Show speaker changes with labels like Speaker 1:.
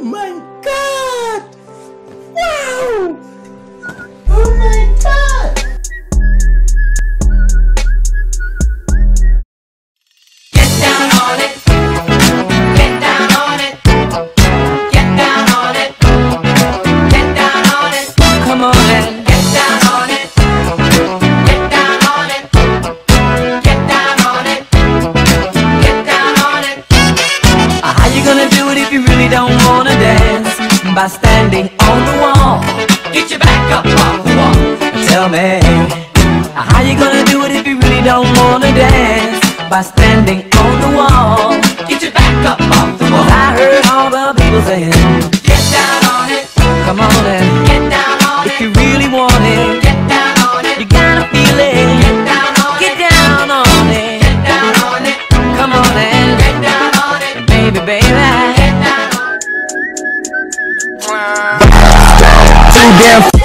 Speaker 1: Oh my god! Wow! Oh my god!
Speaker 2: Get down on it. Get down on it. Get down on it. Get down on it. Come on gonna do it if you really don't wanna dance? By standing on the wall. Get your back up off the wall. Tell me, how you gonna do it if you really don't wanna dance? By standing on the wall.
Speaker 3: Damn